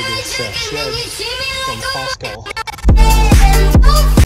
holiday stuff. She had from Costco.